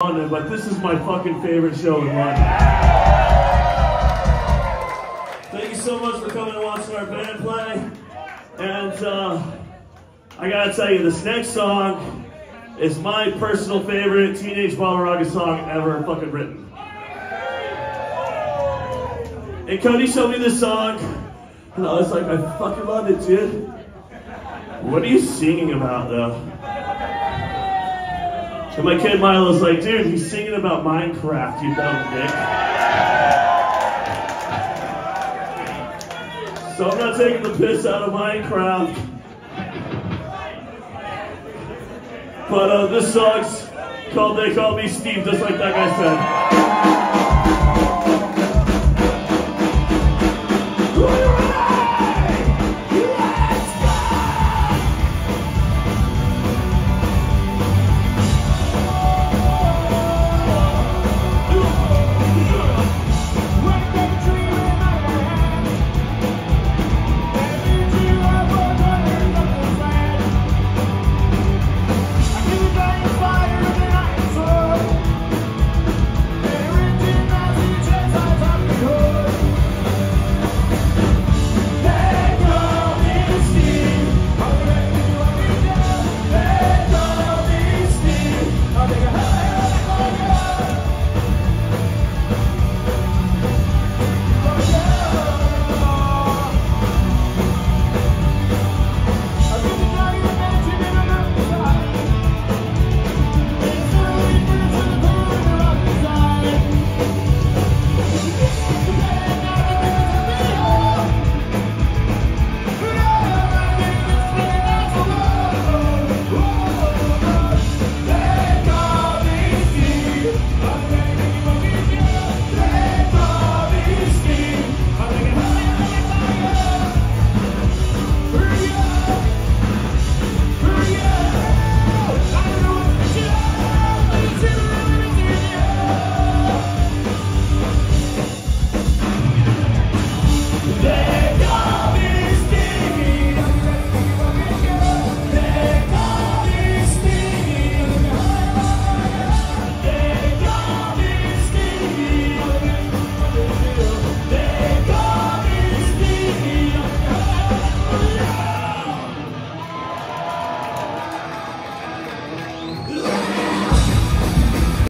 But this is my fucking favorite show in London. Thank you so much for coming and watching our band play. And uh, I gotta tell you, this next song is my personal favorite Teenage Bottlerocket song ever fucking written. And Cody showed me this song, and I was like, I fucking love it, dude. What are you singing about, though? And my kid Milo's like, dude, he's singing about Minecraft, you dumb dick. So I'm not taking the piss out of Minecraft. But uh, this song's called They Call Me Steve, just like that guy said.